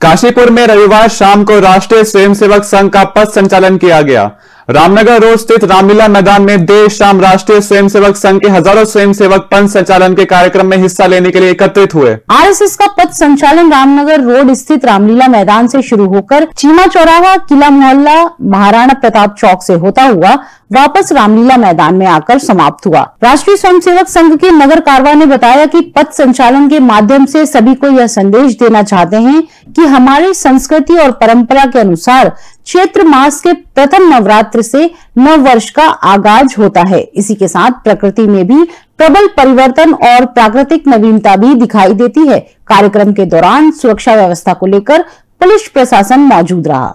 काशीपुर में रविवार शाम को राष्ट्रीय स्वयंसेवक संघ का पथ संचालन किया गया। रामनगर रोड स्थित रामलीला मैदान में देर शाम राष्ट्रीय स्वयंसेवक संघ के हज़ारों स्वयंसेवक पंथ संचालन के कार्यक्रम में हिस्सा लेने के लिए एकत्रित हुए। आरएसएस का पथ संचालन रामनगर रोड स्थित रामलीला मैदान से शुरू होकर चीमा चौराहा, किला मोहल्ला, महाराणा प्रताप चौक से होता हुआ वापस रामलीला मैदान में आकर समाप्त हुआ। राष्ट्रीय स्वयंसेवक संघ के नगर कारवा ने बताया कि पथ संचालन के माध्यम से सभी को यह संदेश देना चाहते हैं कि हमारे संस्कृति और परंपरा के अनुसार चैत्र मास के प्रथम नवरात्र से नव वर्ष का आगाज़ होता है। इसी के साथ प्रकृति में भी प्रबल परिवर्तन और प्राकृतिक नवीनता भी दिखाई देती है। कार्यक्रम के दौरान सुरक्षा व्यवस्था को लेकर पुलिस प्रशासन मौजूद रहा।